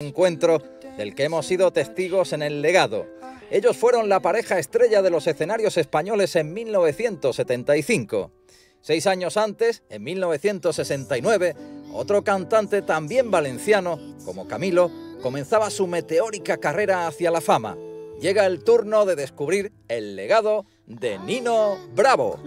encuentro del que hemos sido testigos en el legado. Ellos fueron la pareja estrella de los escenarios españoles en 1975. Seis años antes, en 1969, otro cantante también valenciano, como Camilo, comenzaba su meteórica carrera hacia la fama. Llega el turno de descubrir el legado de Nino Bravo.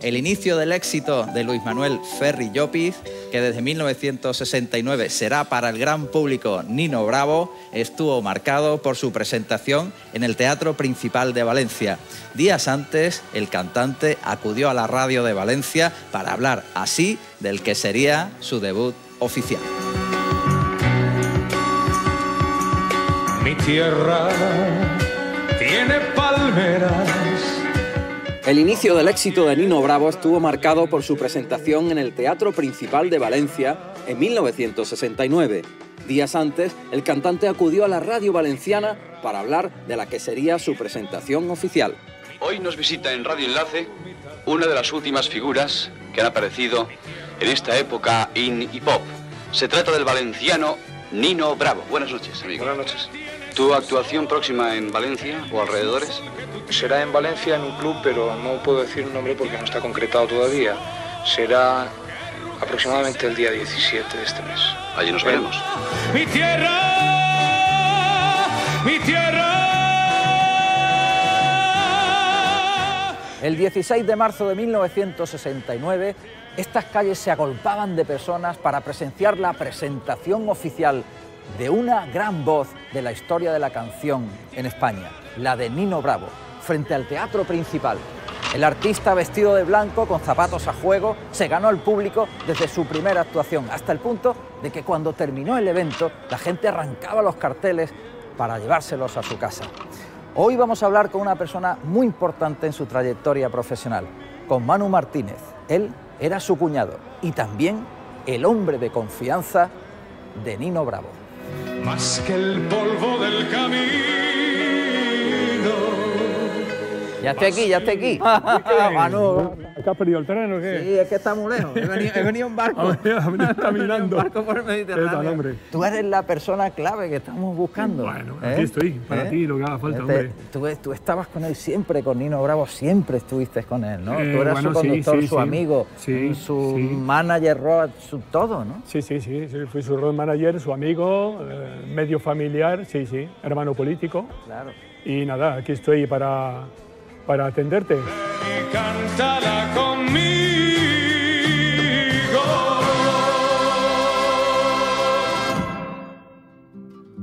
El inicio del éxito de Luis Manuel Ferri Llopis, que desde 1969 será para el gran público Nino Bravo, estuvo marcado por su presentación en el Teatro Principal de Valencia. Días antes, el cantante acudió a la radio de Valencia para hablar así del que sería su debut oficial. Mi tierra tiene palmeras el inicio del éxito de Nino Bravo estuvo marcado por su presentación en el Teatro Principal de Valencia en 1969. Días antes, el cantante acudió a la radio valenciana para hablar de la que sería su presentación oficial. Hoy nos visita en Radio Enlace una de las últimas figuras que han aparecido en esta época in y pop. Se trata del valenciano Nino Bravo. Buenas noches, amigo. Buenas noches. ¿Tu actuación próxima en Valencia o alrededores? Será en Valencia, en un club, pero no puedo decir un nombre porque no está concretado todavía. Será aproximadamente el día 17 de este mes. Allí nos veremos. Mi tierra, mi tierra. El 16 de marzo de 1969, estas calles se agolpaban de personas para presenciar la presentación oficial de una gran voz de la historia de la canción en España, la de Nino Bravo, frente al teatro principal. El artista vestido de blanco, con zapatos a juego, se ganó al público desde su primera actuación, hasta el punto de que cuando terminó el evento, la gente arrancaba los carteles para llevárselos a su casa. Hoy vamos a hablar con una persona muy importante en su trayectoria profesional, con Manu Martínez. Él era su cuñado y también el hombre de confianza de Nino Bravo. Más que el polvo del camino. Ya estoy aquí, ya estoy aquí. Manu. ¿Es que has perdido el tren o qué? Sí, es que está muy lejos. He venido, he venido en barco. Ha venido- caminando. en barco por el Mediterráneo. Tú eres la persona clave que estamos buscando. Bueno, ¿eh? aquí estoy, para ti, lo que haga falta, hombre. Tú, tú estabas con él siempre, con Nino Bravo, siempre estuviste con él, ¿no? Eh, tú eras bueno, su conductor, sí, su sí. amigo, Sí, su sí. manager, road, su todo, ¿no? Sí, sí, sí, sí, fui su road manager, su amigo, eh, medio familiar, sí, sí, hermano político. Claro. Y nada, aquí estoy para, para atenderte. Y cántala conmigo.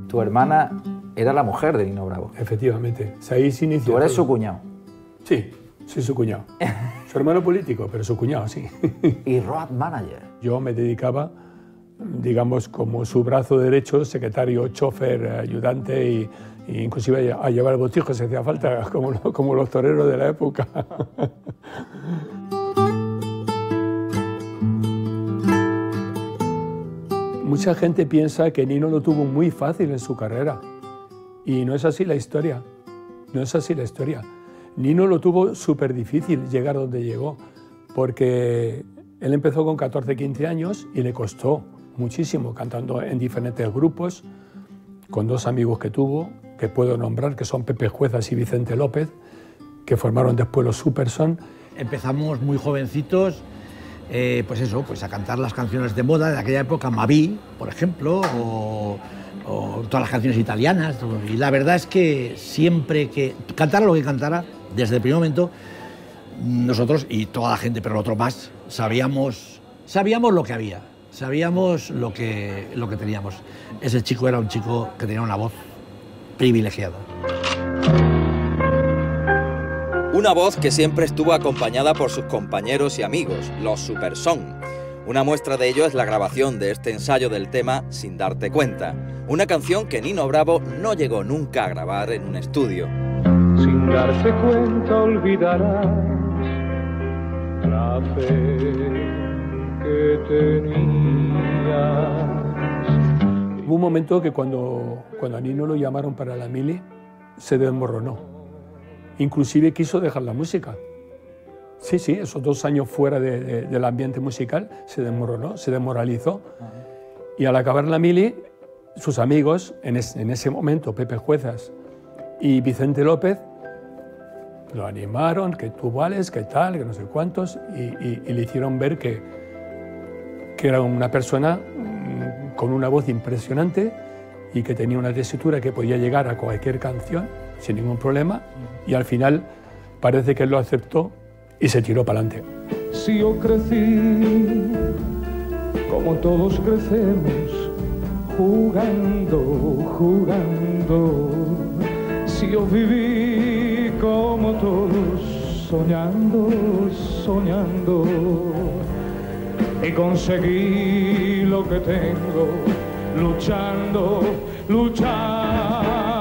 Tu hermana era la mujer de Nino Bravo. Efectivamente, ahí se inició. Tú eres todo. su cuñado. Sí, soy su cuñado. su hermano político, pero su cuñado, sí. Y road manager. Yo me dedicaba, digamos, como su brazo derecho, secretario, chofer, ayudante y, y inclusive a llevar botijos si hacía falta, como, como los toreros de la época. Mucha gente piensa que Nino lo tuvo muy fácil en su carrera y no es así la historia. No es así la historia. Nino lo tuvo súper difícil llegar donde llegó porque él empezó con 14, 15 años y le costó muchísimo cantando en diferentes grupos con dos amigos que tuvo, que puedo nombrar, que son Pepe Juezas y Vicente López, que formaron después los Superson. Empezamos muy jovencitos, eh, pues eso, pues a cantar las canciones de moda de aquella época, Mavi, por ejemplo, o, todas las canciones italianas. Y la verdad es que siempre que cantara lo que cantara, desde el primer momento, nosotros y toda la gente, pero otro más, sabíamos, sabíamos lo que había, sabíamos lo que, lo que teníamos. Ese chico era un chico que tenía una voz privilegiada. Una voz que siempre estuvo acompañada por sus compañeros y amigos, los Superson. Una muestra de ello es la grabación de este ensayo del tema Sin darte cuenta, una canción que Nino Bravo no llegó nunca a grabar en un estudio. Sin darse cuenta olvidarás la fe que tenías. Hubo un momento que cuando, cuando a Nino lo llamaron para la mili, se desmoronó. Inclusive quiso dejar la música. Sí, sí, esos dos años fuera del ambiente musical se desmoronó, se desmoralizó. Y al acabar la mili, sus amigos, en, ese momento, Pepe Juezas y Vicente López, lo animaron, que tú vales, que tal, que no sé cuántos, y, le hicieron ver que, era una persona mm, con una voz impresionante y que tenía una tesitura que podía llegar a cualquier canción sin ningún problema, y al final parece que él lo aceptó y se tiró para adelante. Si yo crecí como todos crecemos, jugando, jugando, si yo viví como todos, soñando, soñando, y conseguí lo que tengo, luchando, luchando.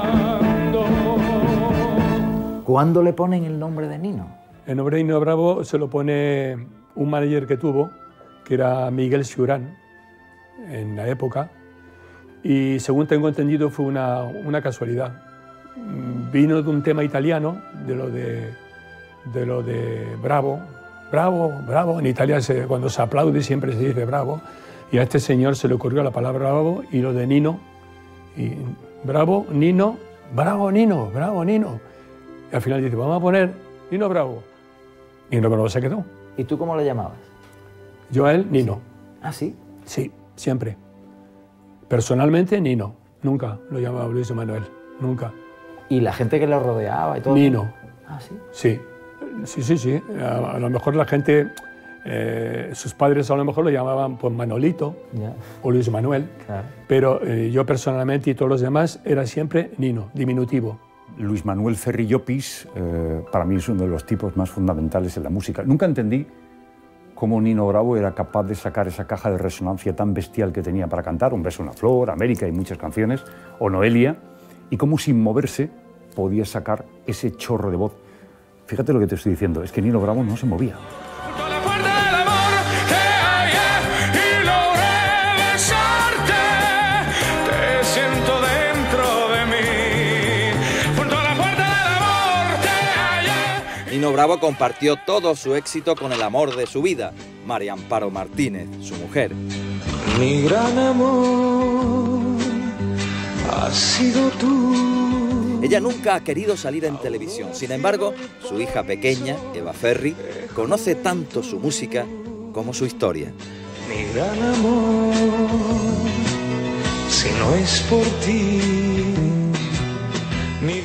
¿Cuándo le ponen el nombre de Nino? El nombre de Nino Bravo se lo pone un manager que tuvo, que era Miguel Ciurán, en la época, y según tengo entendido fue una, una casualidad. Vino de un tema italiano, de lo de, de, lo de Bravo, Bravo, Bravo, en Italia se, cuando se aplaude siempre se dice Bravo, y a este señor se le ocurrió la palabra Bravo y lo de Nino, y Bravo, Nino, Bravo, Nino, Bravo, Nino. Y al final dice, vamos a poner Nino Bravo. Y no se quedó. ¿Y tú cómo le llamabas? Yo a él, Nino. ¿Ah, sí? Sí, siempre. Personalmente, Nino. Nunca lo llamaba Luis Manuel. Nunca. ¿Y la gente que lo rodeaba y todo? Nino. ¿Ah, sí? Sí. Sí, sí, sí. A, lo mejor la gente, eh, sus padres a lo mejor lo llamaban pues Manolito o Luis Manuel. Pero eh, yo personalmente y todos los demás era siempre Nino, diminutivo. Luis Manuel Cerrillopis eh, para mí es uno de los tipos más fundamentales en la música. Nunca entendí cómo Nino Bravo era capaz de sacar esa caja de resonancia tan bestial que tenía para cantar, Un beso, una flor, América y muchas canciones, o Noelia, y cómo sin moverse podía sacar ese chorro de voz. Fíjate lo que te estoy diciendo, es que Nino Bravo no se movía. Nino Bravo compartió todo su éxito con el amor de su vida, María Amparo Martínez, su mujer. Mi gran amor ha sido tú. Ella nunca ha querido salir en televisión, sin embargo, su hija pequeña, Eva Ferri, conoce tanto su música como su historia. Mi gran amor, si no es por ti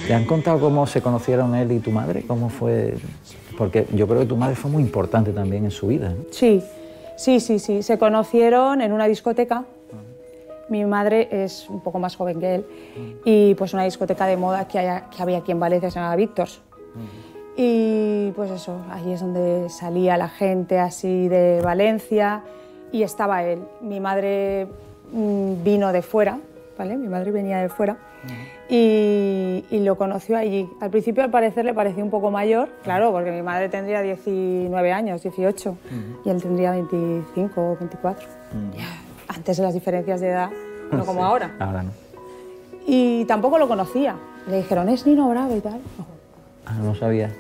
¿Te han contado cómo se conocieron él y tu madre? ¿Cómo fue? Porque yo creo que tu madre fue muy importante también en su vida. Sí, sí, sí, sí. Se conocieron en una discoteca. Mi madre es un poco más joven que él y pues una discoteca de moda que, había aquí en Valencia se llamaba Víctors. Y pues eso, ahí es donde salía la gente así de Valencia y estaba él. Mi madre mm, vino de fuera, ¿vale? Mi madre venía de fuera y, lo conoció allí. Al principio, al parecer, le pareció un poco mayor, claro, porque mi madre tendría 19 años, 18, y él tendría 25 o 24. Antes de las diferencias de edad, no como ahora. Ahora no. Y tampoco lo conocía. Le dijeron, es Nino Bravo y tal. Ah, no sabía.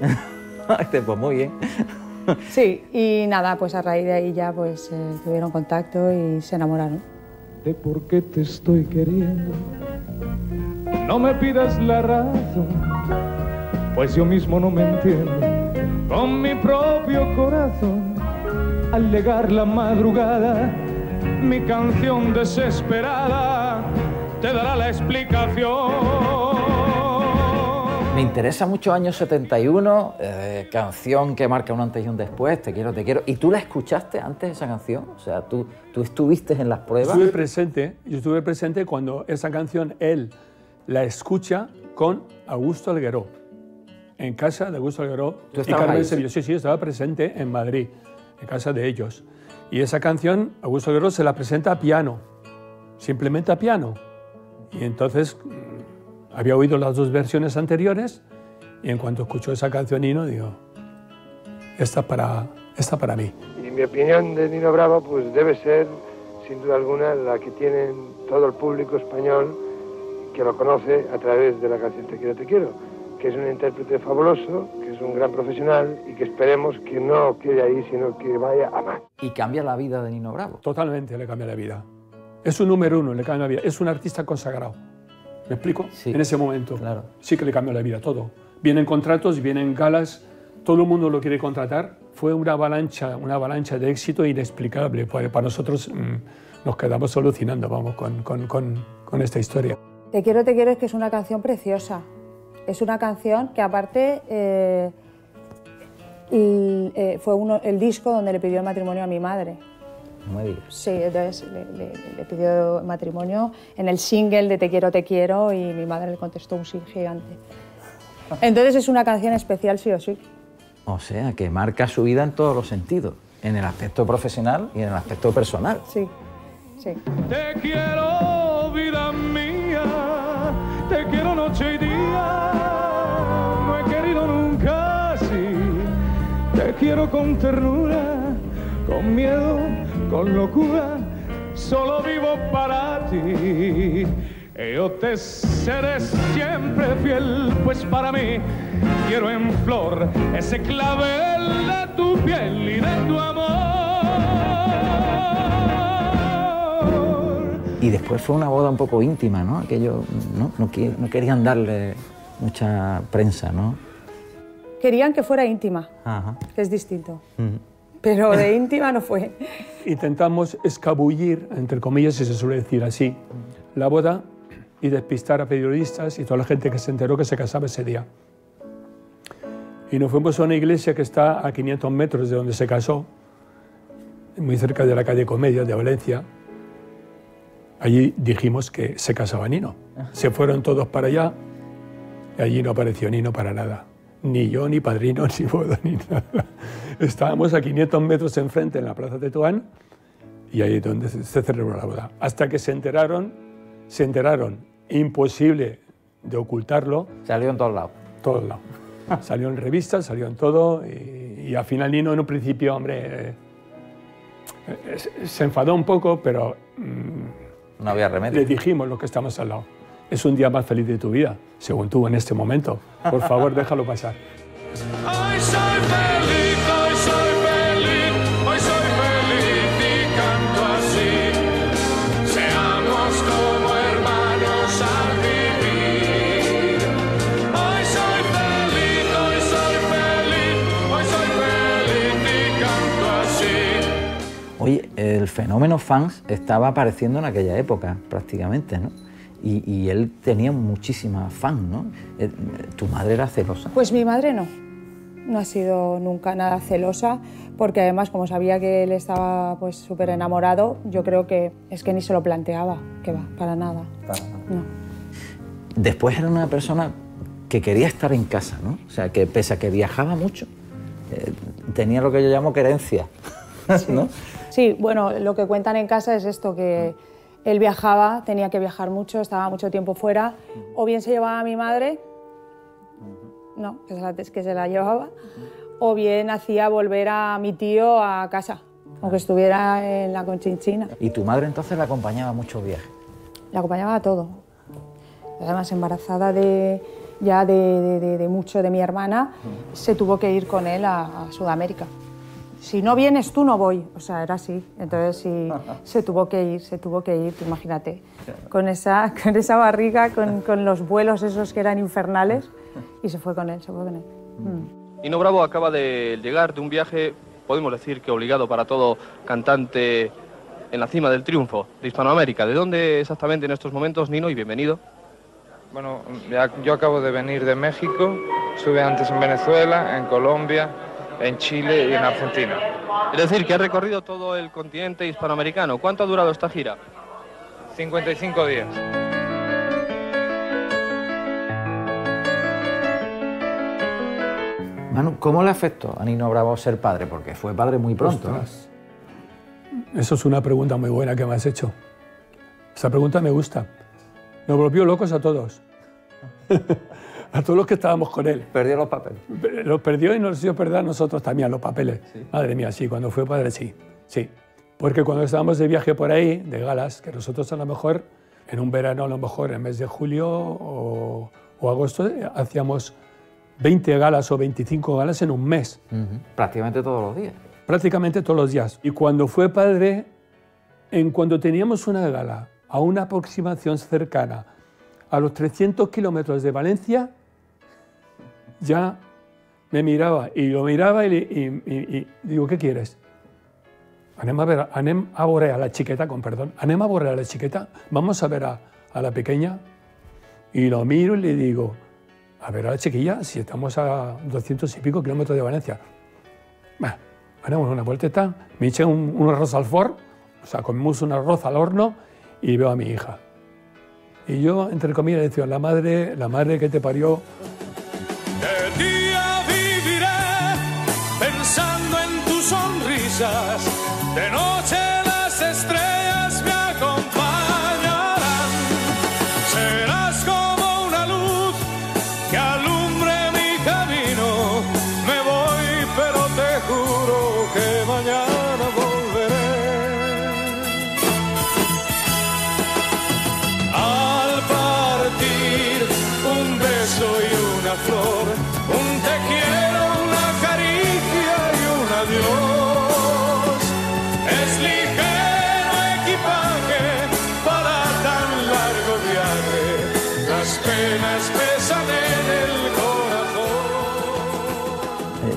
pues muy bien. sí, y nada, pues a raíz de ahí ya pues eh, tuvieron contacto y se enamoraron. De por qué te estoy queriendo no me pidas la razón, pues yo mismo no me entiendo. Con mi propio corazón, al llegar la madrugada, mi canción desesperada te dará la explicación. Me interesa mucho año 71, eh, canción que marca un antes y un después, Te quiero, te quiero. ¿Y tú la escuchaste antes esa canción? O sea, ¿tú, tú estuviste en las pruebas? Estuve presente, yo estuve presente cuando esa canción, él la escucha con Augusto Algueró, en casa de Augusto Algueró y Carmen Sevilla. Sí, sí, estaba presente en Madrid, en casa de ellos. Y esa canción, Augusto Algueró se la presenta a piano, simplemente a piano. Y entonces mm, había oído las dos versiones anteriores y en cuanto escuchó esa canción Nino, digo, esta para, esta para mí. Y mi opinión de Nino Bravo pues debe ser, sin duda alguna, la que tienen todo el público español que lo conoce a través de la canción Te quiero, te quiero. Que es un intérprete fabuloso, que es un gran profesional y que esperemos que no quede ahí, sino que vaya a más. Y cambia la vida de Nino Bravo. Totalmente le cambia la vida. Es un número uno, le cambia la vida. Es un artista consagrado. ¿Me explico? Sí. En ese momento. Claro. Sí que le cambia la vida, todo. Vienen contratos, vienen galas, todo el mundo lo quiere contratar. Fue una avalancha, una avalancha de éxito inexplicable. Para nosotros mm, nos quedamos alucinando, vamos, con, con, con, con esta historia. Te quiero, te quiero es que es una canción preciosa. Es una canción que aparte eh, y, eh, fue uno, el disco donde le pidió el matrimonio a mi madre. Me digas. Sí, entonces le, le- le pidió matrimonio en el single de Te quiero, te quiero y mi madre le contestó un sí gigante. Entonces es una canción especial sí o sí. O sea, que marca su vida en todos los sentidos, en el aspecto profesional y en el aspecto personal. Sí, sí. Te quiero, con ternura, con miedo, con locura. Solo vivo para ti. Yo te seré siempre fiel, pues para mí quiero en flor ese clavel de tu piel y de tu amor. Y después fue una boda un poco íntima, ¿no? Aquello, no, no, no querían darle mucha prensa, ¿no? Querían que fuera íntima, Ajá. que es distinto. Mm. Pero de íntima no fue. Intentamos escabullir, entre comillas, si se suele decir así, la boda y despistar a periodistas y toda la gente que se enteró que se casaba ese día. Y nos fuimos a una iglesia que está a 500 metros de donde se casó, muy cerca de la calle Comedia de Valencia. Allí dijimos que se casaba Nino. Se fueron todos para allá y allí no apareció Nino para nada. Ni yo, ni padrino, ni boda, ni nada. Estábamos a 500 metros enfrente en la plaza de Tetuán y ahí es donde se celebró la boda. Hasta que se enteraron, se enteraron, imposible de ocultarlo, Salió en todos lados. todos lados. Salió en revistas, salió en todo y, y al final Nino en un principio, hombre, eh, eh, se- enfadó un poco, pero mm, No había le remedio. dijimos lo que estamos al lado. Es un día más feliz de tu vida, según tú en este momento. Por favor, déjalo pasar. Hoy soy feliz, hoy soy feliz, hoy soy feliz y canto así. Seamos como hermanos al vivir. Hoy soy feliz, hoy soy feliz, hoy soy feliz y canto así. Oye, el fenómeno fans estaba apareciendo en aquella época, prácticamente, ¿no? Y, y él tenía muchísimas fans, ¿no? Eh, Tu madre era celosa. Pues mi madre no. No ha sido nunca nada celosa, porque además, como sabía que él estaba pues súper enamorado, yo creo que es que ni se lo planteaba, que va, para nada. No. Después era una persona que quería estar en casa, ¿no? O sea, que pese a que viajaba mucho, eh, tenía lo que yo llamo querencia, ¿no? Sí, bueno, lo que cuentan en casa es esto, que él viajaba, tenía que viajar mucho, estaba mucho tiempo fuera, o bien se llevaba a mi madre, no, que se la, que se la llevaba, o bien hacía volver a mi tío a casa, aunque estuviera en la Conchinchina. Y tu madre entonces la acompañaba a muchos viajes. La acompañaba a todo. Además, embarazada de, ya de, de- de- de mucho de mi hermana, se tuvo que ir con él a, a Sudamérica. Si no vienes tú, no voy. O sea, era así. Entonces, sí, se tuvo que ir, se tuvo que ir, imagínate. Con esa, con esa barriga, con, con los vuelos esos que eran infernales, y se fue con él, se fue con él. Mm. Nino Bravo acaba de llegar de un viaje, podemos decir que obligado para todo cantante en la cima del triunfo de Hispanoamérica. ¿De dónde exactamente en estos momentos, Nino? Y bienvenido. Bueno, ya- yo acabo de venir de México, estuve antes en Venezuela, en Colombia, en Chile y en Argentina. Es decir, que ha recorrido todo el continente hispanoamericano. ¿Cuánto ha durado esta gira? 55 días. Manu, ¿cómo le afectó a Nino Bravo ser padre? Porque fue padre muy pronto. Ostras. Eso es una pregunta muy buena que me has hecho. Esa pregunta me gusta. Nos volvió locos a todos. a todos los que estábamos con él. Perdió los papeles. Los perdió y nos hizo perder a nosotros también los papeles. Madre mía, sí, cuando fue padre, sí. Sí. Porque cuando estábamos de viaje por ahí, de galas, que nosotros a lo mejor, en un verano, a lo mejor en mes de julio o, o agosto, hacíamos 20 galas o 25 galas en un mes. Prácticamente todos los días. Prácticamente todos los días. Y cuando fue padre, en cuando teníamos una gala a una aproximación cercana a los 300 kilómetros de Valencia, ya me miraba y lo miraba y, digo, ¿qué quieres? Anem a, ver, anem a a la chiqueta, con perdón, anem a a la chiqueta, vamos a ver a, a la pequeña. Y lo miro y le digo, a ver a la chiquilla, si estamos a 200 y pico kilómetros de Valencia. Bueno, haremos una vuelteta, me eché un, arroz al forno, o sea, comimos un arroz al horno y veo a mi hija. Y yo, entre comillas, decía, la madre, la madre que te parió. De noche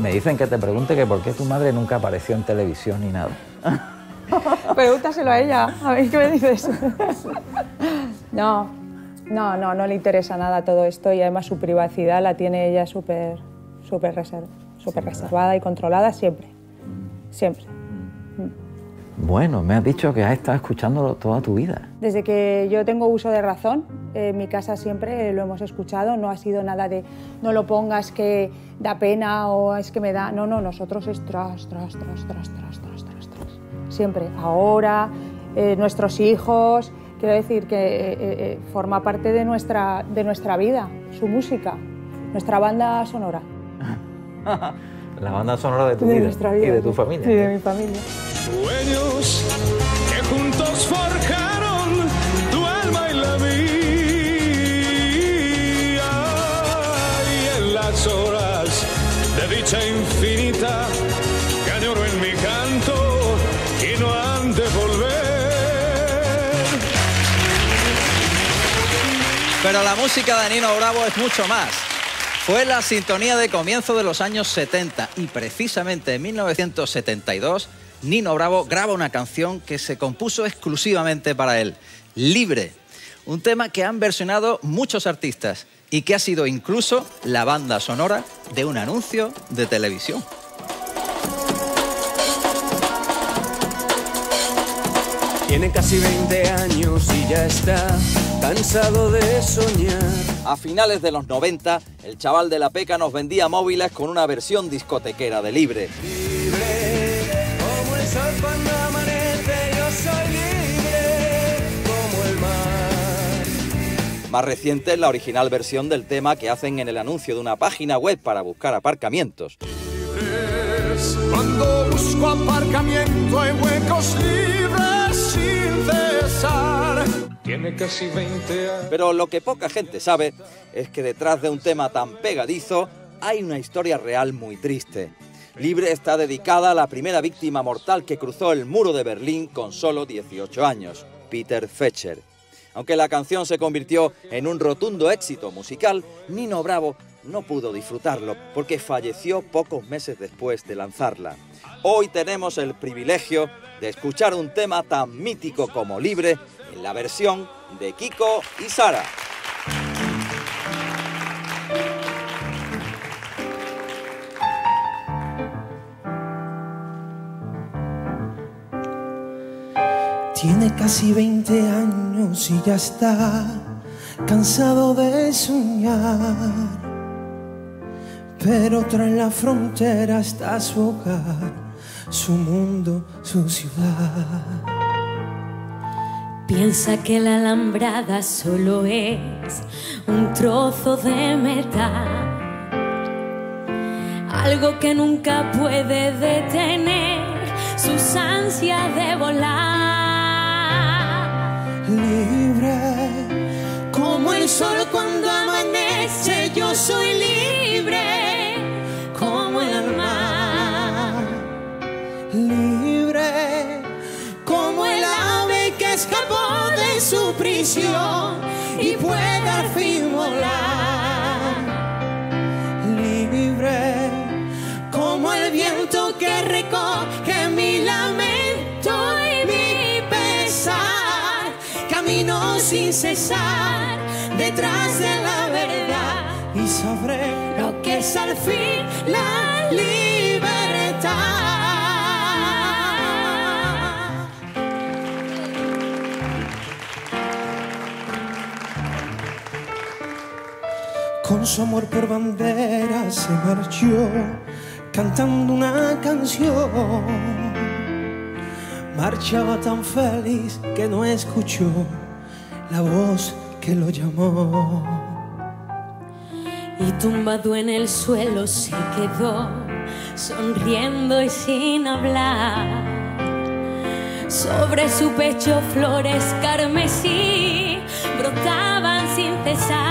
Me dicen que te pregunte que por qué tu madre nunca apareció en televisión ni nada. Pregúntaselo a ella, a ver qué me dices. No, no, no, no le interesa nada todo esto y además su privacidad la tiene ella súper súper reserv- súper reservada y controlada siempre, siempre. Bueno, me has dicho que has estado escuchándolo toda tu vida. Desde que yo tengo uso de razón, en mi casa siempre lo hemos escuchado, no ha sido nada de no lo pongas que da pena o es que me da. No, no, nosotros es tras, tras, tras, tras, tras, tras, tras, tras. Siempre. Ahora, eh, nuestros hijos, quiero decir que eh, eh, eh, forma parte de nuestra, de nuestra vida, su música, nuestra banda sonora. La banda sonora de tu de vida, nuestra vida. y de tu familia. Sí, de mi familia. Sueños que juntos forjaron tu alma y la mía. Y en las horas de dicha infinita que añoro en mi canto y no han de volver. Pero la música de Nino Bravo es mucho más. Fue la sintonía de comienzo de los años 70 y precisamente en 1972 Nino Bravo graba una canción que se compuso exclusivamente para él, Libre, un tema que han versionado muchos artistas y que ha sido incluso la banda sonora de un anuncio de televisión. Tiene casi 20 años y ya está cansado de soñar. A finales de los 90, el chaval de la peca nos vendía móviles con una versión discotequera de Libre. Como el sol cuando amanece, yo soy libre como el mar. Más reciente es la original versión del tema que hacen en el anuncio de una página web para buscar aparcamientos. Cuando busco aparcamiento hay huecos libres sin cesar. Tiene casi 20 años. Pero lo que poca gente sabe es que detrás de un tema tan pegadizo hay una historia real muy triste. Libre está dedicada a la primera víctima mortal que cruzó el muro de Berlín con solo 18 años, Peter Fetcher. Aunque la canción se convirtió en un rotundo éxito musical, Nino Bravo no pudo disfrutarlo porque falleció pocos meses después de lanzarla. Hoy tenemos el privilegio de escuchar un tema tan mítico como Libre la versión de Kiko y Sara. Tiene casi 20 años y ya está cansado de soñar. Pero tras la frontera está su hogar, su mundo, su ciudad. Piensa que la alambrada solo es un trozo de metal, algo que nunca puede detener sus ansias de volar. Libre Como el sol cuando amanece, yo soy libre prisión y pueda al fin volar libre como el viento que recoge mi lamento y mi pesar. Camino sin cesar detrás de la verdad y sabré lo que es al fin la libertad. Su amor por bandera se marchó cantando una canción. Marchaba tan feliz que no escuchó la voz que lo llamó. y tumbado en el suelo se quedó, sonriendo y sin hablar. Sobre su pecho flores carmesí brotaban sin cesar.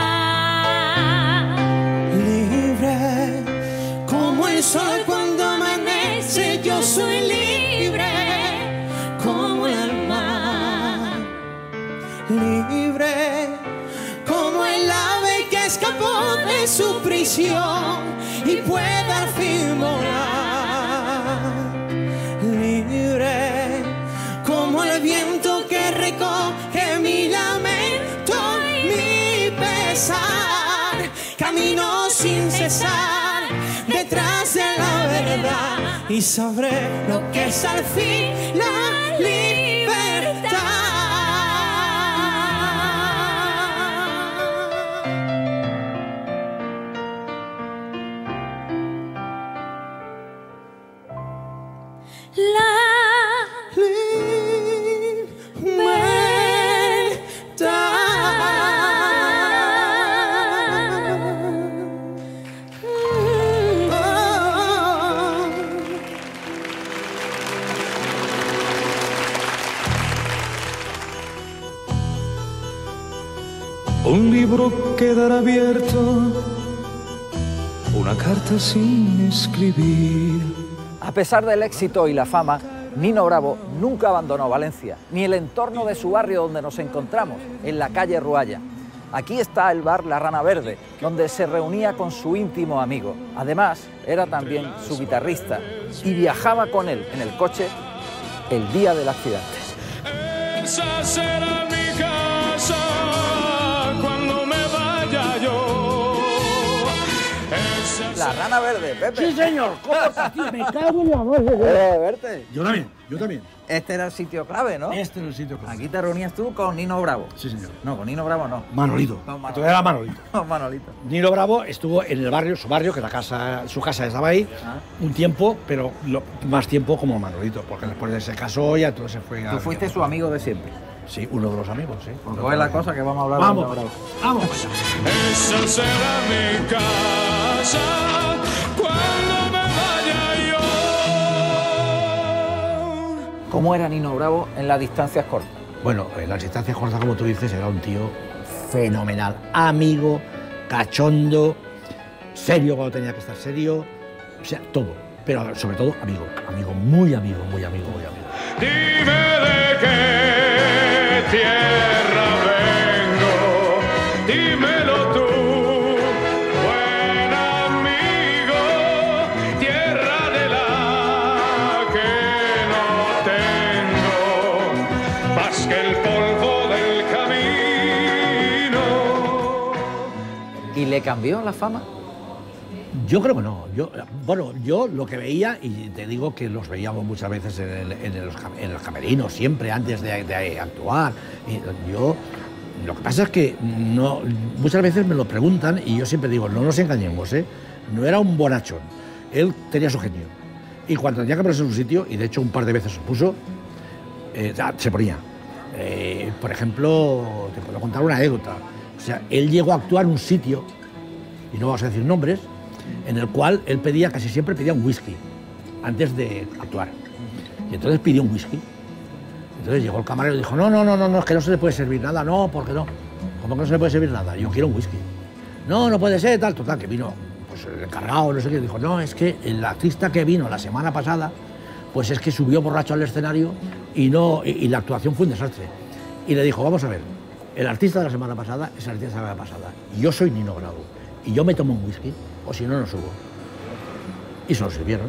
El sol cuando amanece, yo soy libre como el mar. Libre como el ave que escapó de su prisión y puede al fin volar. Libre como el viento que recoge mi lamento y mi pesar. Camino sin cesar detrás de la verdad y sabré lo que es al fin la libro quedará abierto, una carta sin escribir. A pesar del éxito y la fama, Nino Bravo nunca abandonó Valencia, ni el entorno de su barrio donde nos encontramos, en la calle Ruaya. Aquí está el bar La Rana Verde, donde se reunía con su íntimo amigo. Además, era también su guitarrista y viajaba con él en el coche el día del accidente. Esa será mi casa La Rana Verde, Pepe. Sí, señor. ¿Cómo? Me cago en la madre. Eh, verte. Yo también, yo también. Este era el sitio clave, ¿no? Este era el sitio clave. Aquí te reunías tú con Nino Bravo. Sí, señor. No, con Nino Bravo no. Manolito. Con Manolito. Entonces era Manolito. Con Manolito. Nino Bravo estuvo en el barrio, su barrio, que la casa, su casa estaba ahí, Ah. un tiempo, pero lo- más tiempo como Manolito, porque después de se casó ya todo se fue a... Tú fuiste su amigo de siempre. Sí, uno de los amigos, sí. Pues coge la cosa que vamos a hablar Vamos, de Nino Bravo. vamos. Esa será mi casa cuando me vaya yo. ¿Cómo era Nino Bravo en las distancias cortas? Bueno, en las distancias cortas, como tú dices, era un tío fenomenal. Amigo, cachondo, serio cuando tenía que estar serio, o sea, todo. Pero sobre todo amigo, amigo, muy amigo, muy amigo, muy amigo. Dime de qué tierra vengo, dímelo tú, buen amigo, tierra de la que no tengo más que el polvo del camino. ¿Y le cambió la fama? Yo creo que no. Yo, bueno, yo lo que veía, y te digo que los veíamos muchas veces en, el- en cam- en los camerinos, siempre antes de, de actuar. Y yo, lo que pasa es que no, muchas veces me lo preguntan y yo siempre digo, no nos engañemos, ¿eh? No era un bonachón. Él tenía su genio. Y cuando tenía que ponerse en un sitio, y de hecho un par de veces se puso, eh, se ponía. Eh, por ejemplo, te puedo contar una anécdota. O sea, él llegó a actuar en un sitio, y no vamos a decir nombres, en el cual él pedía, casi siempre pedía un whisky antes de actuar. Y entonces pidió un whisky. Entonces llegó el camarero y dijo, no, no, no, no, no, es que no se le puede servir nada, no, ¿por qué no? ¿Cómo que no se le puede servir nada? Yo quiero un whisky. No, no puede ser, tal, total, que vino pues, el encargado, no sé qué, dijo, no, es que el artista que vino la semana pasada, pues es que subió borracho al escenario y, no, y la actuación fue un desastre. Y le dijo, vamos a ver, el artista de la semana pasada es el artista de la semana pasada. Y yo soy Nino Bravo. Y yo me tomo un whisky, o si no, no subo. Y se lo sirvieron.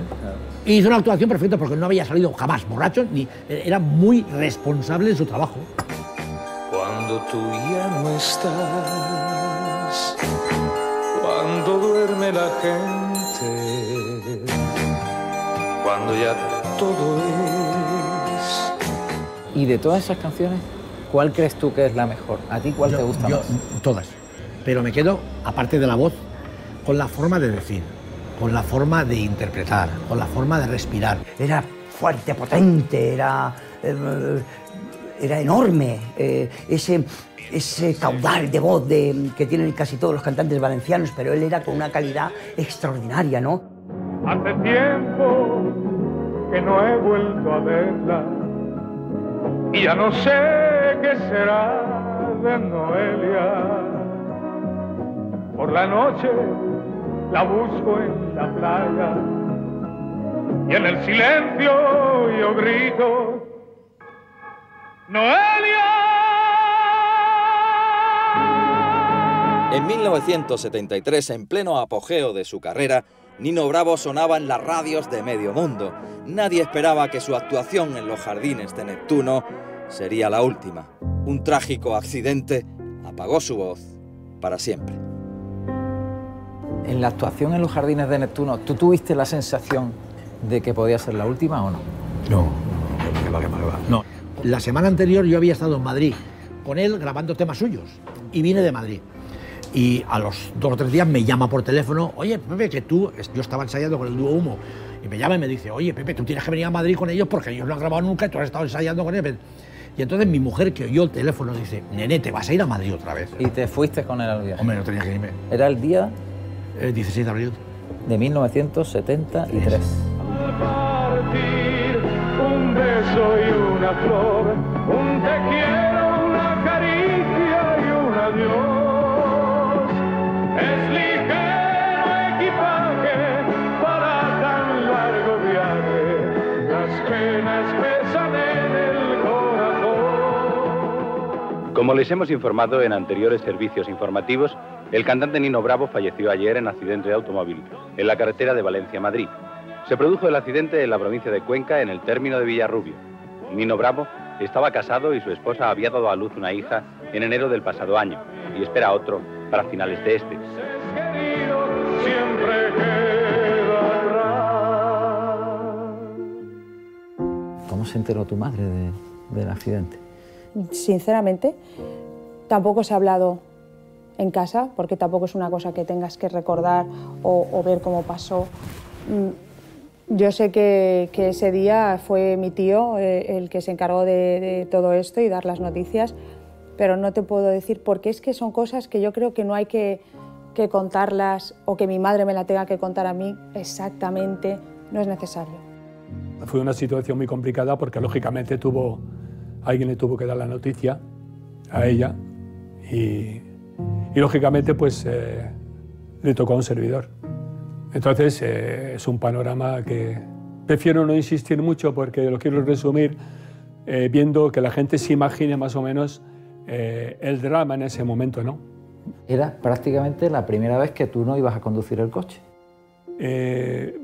Y hizo una actuación perfecta porque no había salido jamás borracho, ni era muy responsable en su trabajo. Cuando tú ya no estás, cuando duerme la gente, cuando ya todo es. Y de todas esas canciones, ¿cuál crees tú que es la mejor? ¿A ti cuál Yo- te gusta yo- más? Todas. Pero me quedo, aparte de la voz, con la forma de decir, con la forma de interpretar, con la forma de respirar. Era fuerte, potente, era, eh, era enorme. eh, ese, ese caudal de voz que tienen casi todos los cantantes valencianos, pero él era con una calidad extraordinaria, ¿no? Hace tiempo que no he vuelto a verla y ya no sé qué será de Noelia. Por la noche la busco en la playa y en el silencio yo grito, Noelia. En 1973, en pleno apogeo de su carrera, Nino Bravo sonaba en las radios de medio mundo. Nadie esperaba que su actuación en los jardines de Neptuno sería la última. Un trágico accidente apagó su voz para siempre. En la actuación en los jardines de Neptuno, ¿tú tuviste la sensación de que podía ser la última o no? No, que va, que va, que va. No. La semana anterior yo había estado en Madrid con él grabando temas suyos y vine de Madrid. Y a los dos o tres días me llama por teléfono, oye, Pepe, que tú, yo estaba ensayando con el dúo Humo, y me llama y me dice, oye, Pepe, tú tienes que venir a Madrid con ellos porque ellos no han grabado nunca y tú has estado ensayando con ellos. Y entonces mi mujer que oyó el teléfono dice, nene, ¿te vas a ir a Madrid otra vez? Y te fuiste con él al viaje. Hombre, no tenía que irme. Era el día El 16 de abril. de 1973. partir, un beso y una flor, un te quiero, una caricia y un adiós. Es ligero equipaje para tan largo viaje, las penas pesan en el corazón. Como les hemos informado en anteriores servicios informativos, el cantante Nino Bravo falleció ayer en accidente de automóvil en la carretera de Valencia a Madrid. Se produjo el accidente en la provincia de Cuenca, en el término de Villarrubio. Nino Bravo estaba casado y su esposa había dado a luz una hija en enero del pasado año y espera otro para finales de este. ¿Cómo se enteró tu madre de- del accidente? Sinceramente, tampoco se ha hablado en casa, porque tampoco es una cosa que tengas que recordar o, o ver cómo pasó. Mm, Yo sé que, que ese día fue mi tío eh, el que se encargó de, de todo esto y dar las noticias, pero no te puedo decir porque es que son cosas que yo creo que no hay que, que contarlas o que mi madre me la tenga que contar a mí exactamente, no es necesario. Fue una situación muy complicada porque lógicamente tuvo, alguien le tuvo que dar la noticia a ella y, y lógicamente pues eh, le tocó a un servidor. Entonces eh, es un panorama que prefiero no insistir mucho porque lo quiero resumir eh, viendo que la gente se imagine más o menos eh, el drama en ese momento, ¿no? Era prácticamente la primera vez que tú no ibas a conducir el coche. Eh,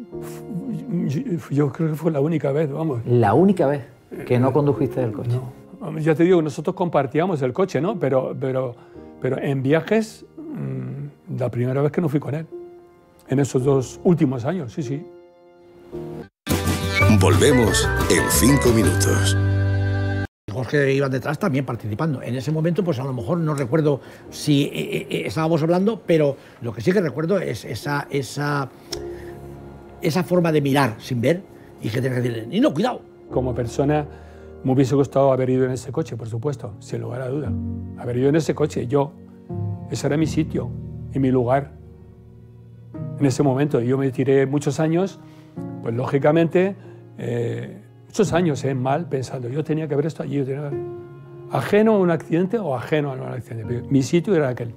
yo, yo creo que fue la única vez, vamos. La única vez que no condujiste el coche. Ya te digo, nosotros compartíamos el coche, ¿no? Pero, pero, pero en viajes, mm, la primera vez que no fui con él. En esos dos últimos años, sí, sí. Volvemos en cinco minutos. Los que iban detrás también participando. En ese momento, pues a lo mejor no recuerdo si eh, eh, estábamos hablando, pero lo que sí que recuerdo es esa, esa, esa forma de mirar sin ver y que tenía que decirle, Nino, cuidado. Como persona, me hubiese gustado haber ido en ese coche, por supuesto, sin lugar a duda. Haber ido en ese coche, yo. Ese era mi sitio y mi lugar. En ese momento, yo me tiré muchos años, pues lógicamente, eh, muchos años eh, mal pensando, yo tenía que haber esto allí, yo tenía que ajeno a un accidente o ajeno a un accidente. Mi sitio era aquel.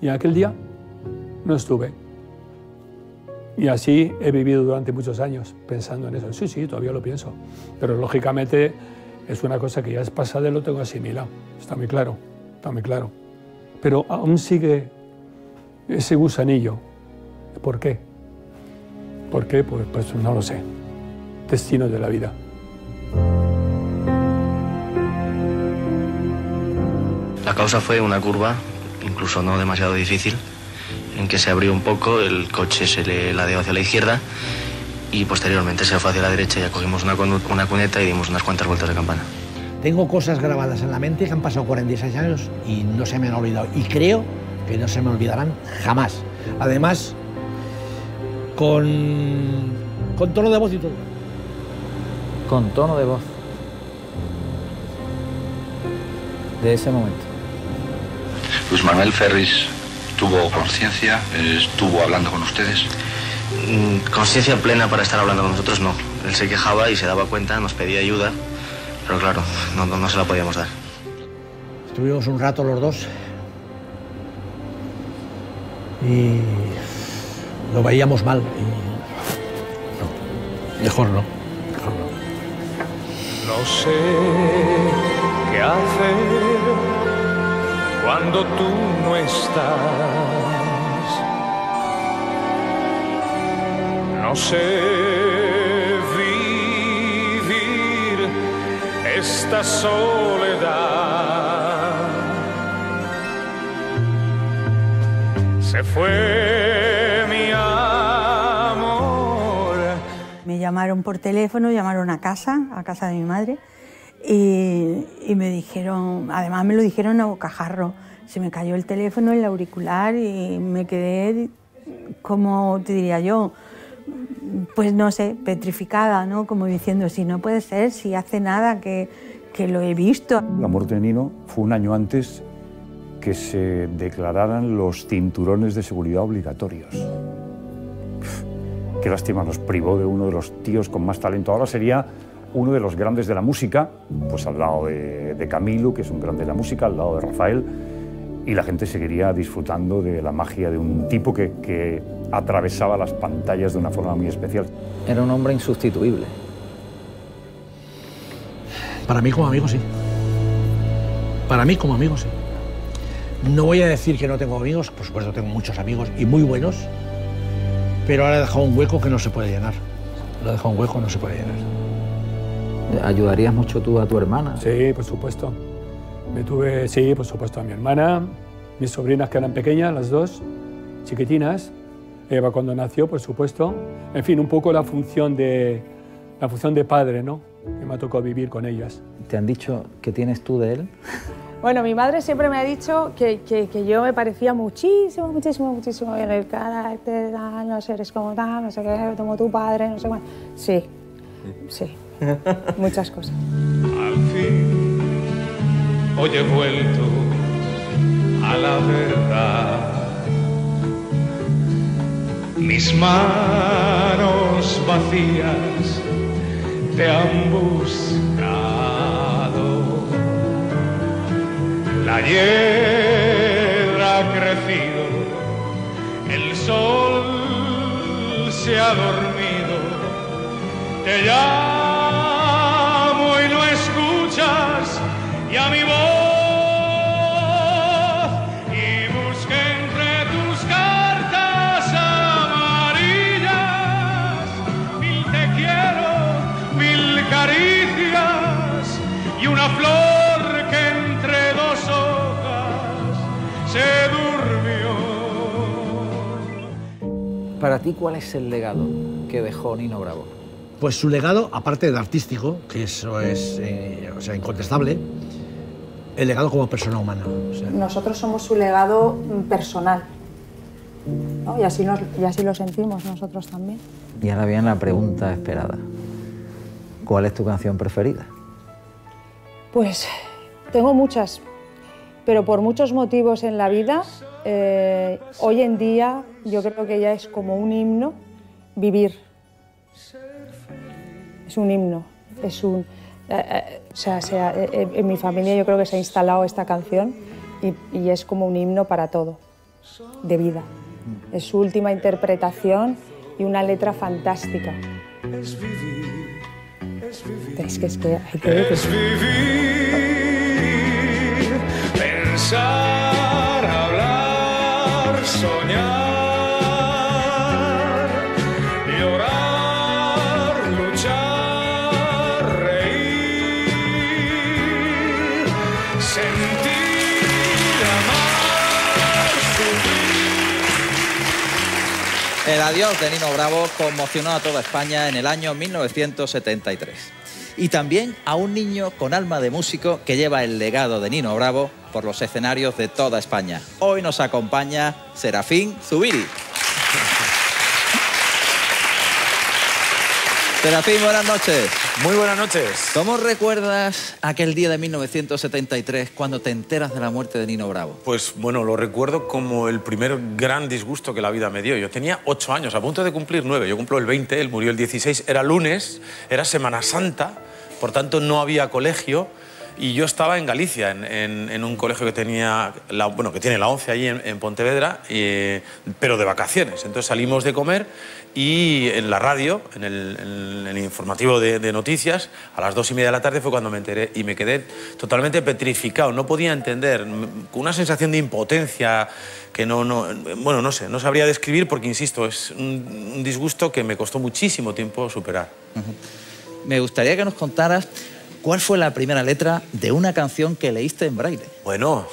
Y aquel día no estuve. Y así he vivido durante muchos años pensando en eso. Sí, sí, todavía lo pienso. Pero lógicamente es una cosa que ya es pasada y lo tengo asimilado. Está muy claro. está muy claro. Pero aún sigue ese gusanillo. ¿Por qué? ¿Por qué? Pues, pues no lo sé. Destino de la vida. La causa fue una curva, incluso no demasiado difícil, en que se abrió un poco, el coche se le ladeó hacia la izquierda y posteriormente se fue hacia la derecha, ya cogimos una, una cuneta y dimos unas cuantas vueltas de campana. Tengo cosas grabadas en la mente que han pasado 46 años y no se me han olvidado. Y creo que no se me olvidarán jamás. Además, con, con tono de voz y todo. Con tono de voz. De ese momento. Luis Manuel Ferris tuvo conciencia, estuvo hablando con ustedes. Mm, Conciencia plena para estar hablando con nosotros, no. Él se quejaba y se daba cuenta, nos pedía ayuda, pero claro, no, no, no se la podíamos dar. Estuvimos un rato los dos y lo veíamos mal. Y... No, mejor no. Mejor no. No sé qué hacer cuando tú no estás. No sé vivir esta soledad. Se fue mi amor. Me llamaron por teléfono, llamaron a casa, a casa de mi madre, y, y me dijeron, además me lo dijeron a bocajarro, se me cayó el teléfono, el auricular y me quedé, como te diría yo, pues no sé, petrificada, ¿no? Como diciendo, si no puede ser, si hace nada que, que lo he visto. La muerte de Nino fue un año antes que se declararan los cinturones de seguridad obligatorios. Qué lástima, nos privó de uno de los tíos con más talento. Ahora sería uno de los grandes de la música, pues al lado de, Camilo, que es un grande de la música, al lado de Rafael, y la gente seguiría disfrutando de la magia de un tipo que atravesaba las pantallas de una forma muy especial. Era un hombre insustituible. Para mí como amigo sí. Para mí como amigo sí. No voy a decir que no tengo amigos, por supuesto tengo muchos amigos y muy buenos, pero ahora he dejado un hueco que no se puede llenar. Lo he dejado un hueco que no se puede llenar. ¿Ayudarías mucho tú a tu hermana? Sí, por supuesto. Me tuve, sí, por supuesto, a mi hermana, mis sobrinas que eran pequeñas, las dos, chiquitinas. Eva cuando nació, por supuesto. En fin, un poco la función de, la función de padre, ¿no? Que me ha tocado vivir con ellas. ¿Te han dicho qué tienes tú de él? Bueno, mi madre siempre me ha dicho que, que, que yo me parecía muchísimo, muchísimo, muchísimo en el carácter, tal, no sé, eres como tal, no sé qué, como tu padre, no sé cuál. Sí, sí, muchas cosas. Al fin, hoy he vuelto a la verdad. Mis manos vacías te han buscado. La hiedra ha crecido, el sol se ha dormido. Te ti, ¿cuál es el legado que dejó Nino Bravo? Pues su legado, aparte del artístico, que eso es eh, o sea, incontestable, el legado como persona humana. o sea, Nosotros somos su legado personal. ¿no? Y, así nos- y así lo sentimos nosotros también. Y ahora viene la pregunta esperada. ¿Cuál es tu canción preferida? Pues tengo muchas, pero por muchos motivos en la vida, eh, hoy en día yo creo que ya es como un himno vivir. Es un himno, es un... eh, eh, o sea, eh, en mi familia yo creo que se ha instalado esta canción y, y es como un himno para todo, de vida. Es su última interpretación y una letra fantástica. Es vivir, es vivir. Es que, es que hay que Es vivir, pensar, hablar, soñar, llorar, luchar, reír, sentir, amar, sufrir. El adiós de Nino Bravo conmocionó a toda España en el año 1973 y también a un niño con alma de músico que lleva el legado de Nino Bravo por los escenarios de toda España. Hoy nos acompaña Serafín Zubiri. Serafín, buenas noches. Muy buenas noches. ¿Cómo recuerdas aquel día de 1973 cuando te enteras de la muerte de Nino Bravo? Pues bueno, lo recuerdo como el primer gran disgusto que la vida me dio. Yo tenía ocho años, a punto de cumplir nueve. Yo cumplo el 20, él murió el 16. Era lunes, era Semana Santa, por tanto no había colegio. Y yo estaba en Galicia, en, en- un colegio que tenía, la, bueno, que tiene la 11 allí en, Pontevedra, pero de vacaciones. Entonces salimos de comer y en la radio, en el, informativo de, noticias, a las dos y media de la tarde fue cuando me enteré y me quedé totalmente petrificado. No podía entender, con una sensación de impotencia que no, no, bueno, no sé, no sabría describir porque, insisto, es un disgusto que me costó muchísimo tiempo superar. Me gustaría que nos contaras cuál fue la primera letra de una canción que leíste en braille. Bueno,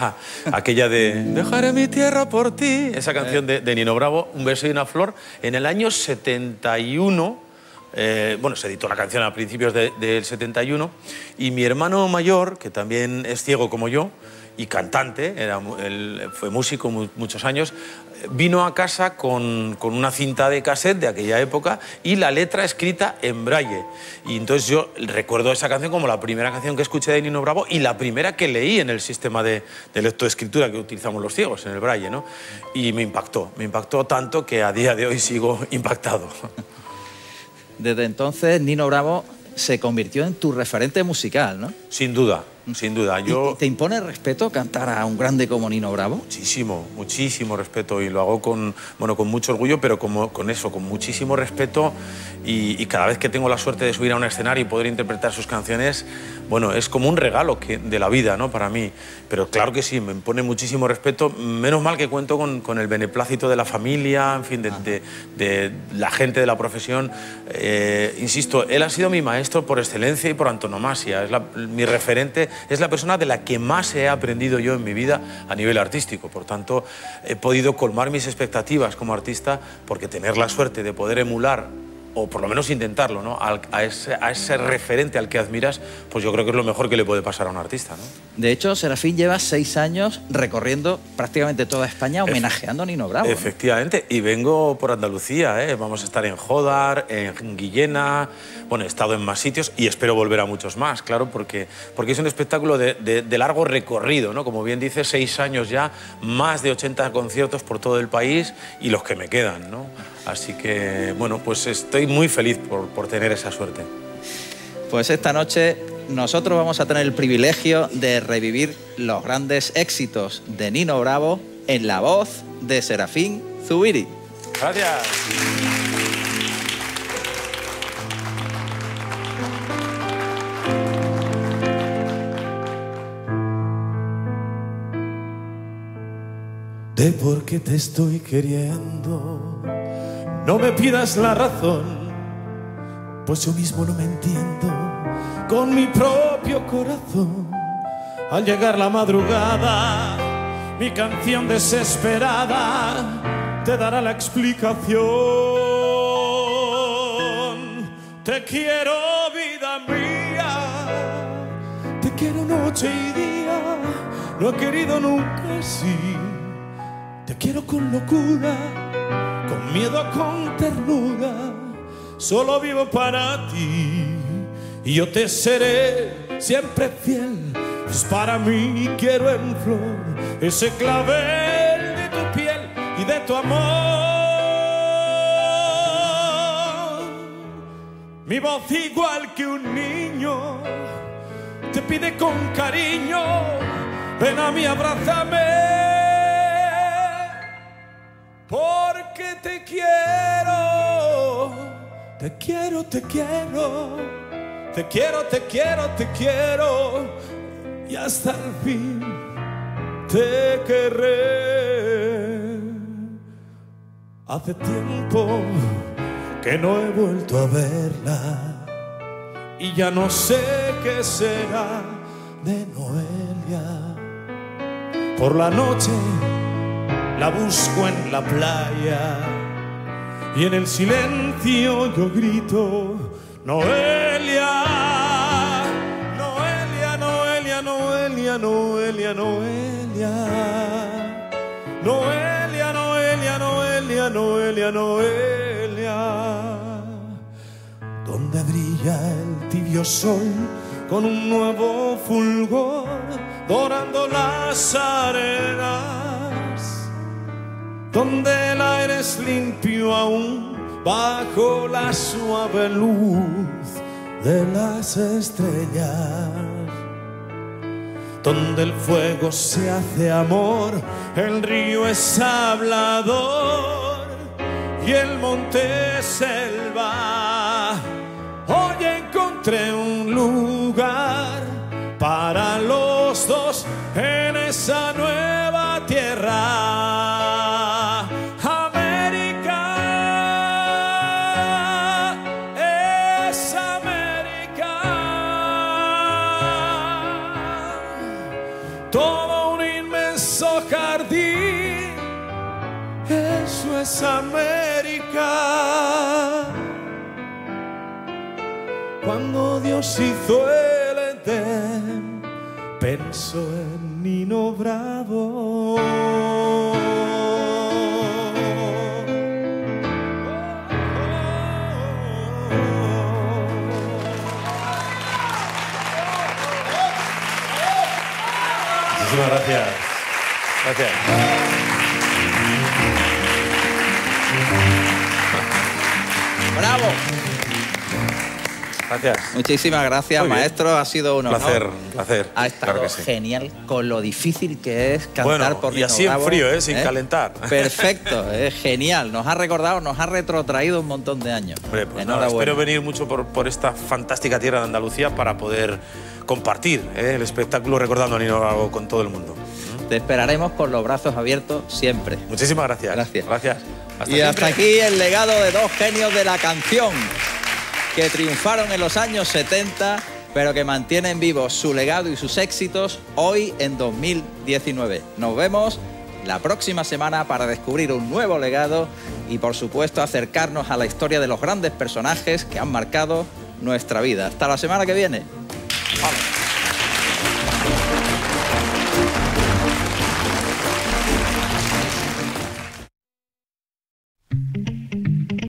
aquella de Dejaré mi tierra por ti, esa canción de, Nino Bravo, Un beso y una flor, en el año 71, eh, bueno, se editó la canción a principios de- del 71, y mi hermano mayor, que también es ciego como yo, y cantante, era, él fue músico mu- muchos años, vino a casa con, con una cinta de cassette de aquella época y la letra escrita en braille. Y entonces yo recuerdo esa canción como la primera canción que escuché de Nino Bravo y la primera que leí en el sistema de, de lectoescritura que utilizamos los ciegos, en el braille, ¿no? Y me impactó, me impactó tanto que a día de hoy sigo impactado. Desde entonces, Nino Bravo se convirtió en tu referente musical, ¿no? Sin duda, sin duda. Yo... ¿Te impone respeto cantar a un grande como Nino Bravo? Muchísimo, muchísimo respeto y lo hago con, bueno, con mucho orgullo, pero como, con eso, con muchísimo respeto y, y cada vez que tengo la suerte de subir a un escenario y poder interpretar sus canciones, bueno, es como un regalo de la vida, ¿no? Para mí. Pero claro que sí, me impone muchísimo respeto. Menos mal que cuento con, el beneplácito de la familia, en fin, de, la gente de la profesión. Eh, insisto, él ha sido mi maestro por excelencia y por antonomasia. Es mi referente, es la persona de la que más he aprendido yo en mi vida a nivel artístico. Por tanto, he podido colmar mis expectativas como artista porque tener la suerte de poder emular o por lo menos intentarlo, ¿no? A, ese, a ese referente al que admiras, pues yo creo que es lo mejor que le puede pasar a un artista, ¿no? De hecho, Serafín lleva seis años recorriendo prácticamente toda España homenajeando a Nino Bravo. ¿no? Efectivamente, y vengo por Andalucía, ¿eh? vamos a estar en Jodar, en Guillena, bueno, he estado en más sitios y espero volver a muchos más, claro, porque, porque es un espectáculo de, de- de largo recorrido, ¿no? Como bien dice, seis años ya, más de 80 conciertos por todo el país y los que me quedan, ¿no? Así que, bueno, pues estoy muy feliz por, por tener esa suerte. Pues esta noche nosotros vamos a tener el privilegio de revivir los grandes éxitos de Nino Bravo en la voz de Serafín Zubiri. Gracias. de por qué te estoy queriendo. No me pidas la razón, pues yo mismo no me entiendo con mi propio corazón. Al llegar la madrugada, mi canción desesperada te dará la explicación. Te quiero, vida mía, te quiero noche y día, no he querido nunca así. Te quiero con locura, con miedo, con ternura. Solo vivo para ti y yo te seré siempre fiel. Pues para mí quiero en flor ese clavel de tu piel y de tu amor. Mi voz igual que un niño te pide con cariño, ven a mí, abrázame. Porque te quiero, te quiero, te quiero, te quiero, te quiero, te quiero, y hasta el fin te querré. Hace tiempo que no he vuelto a verla, y ya no sé qué será de Noel. Por la noche la busco en la playa y en el silencio yo grito, Noelia, Noelia, Noelia, Noelia, Noelia, Noelia. Noelia, Noelia, Noelia, Noelia, Noelia. Donde brilla el tibio sol con un nuevo fulgor, dorando las arenas. Donde el aire es limpio aún bajo la suave luz de las estrellas donde el fuego se hace amor, el río es hablador y el monte es selva. Hoy encontré un lugar para los dos en esa América. Cuando Dios hizo el Edén, pensó en Nino Bravo. Muchísimas gracias. Gracias. ¡Bravo! Gracias. Muchísimas gracias, Muy bien. maestro. Ha sido un honor. Placer, placer. Ha estado Claro que sí. genial con lo difícil que es cantar Bueno, por y así en frío, ¿eh? Sin calentar. Perfecto, es genial. Nos ha recordado, nos ha retrotraído un montón de años. Hombre, pues nada, espero venir mucho por, por esta fantástica tierra de Andalucía para poder compartir ¿eh? el espectáculo recordando a Nino Bravo con todo el mundo. Te esperaremos con los brazos abiertos siempre. Muchísimas gracias. Gracias. Gracias. Hasta y hasta aquí el legado de dos genios de la canción que triunfaron en los años 70, pero que mantienen vivos su legado y sus éxitos hoy en 2019. Nos vemos la próxima semana para descubrir un nuevo legado y por supuesto acercarnos a la historia de los grandes personajes que han marcado nuestra vida. Hasta la semana que viene. Vamos.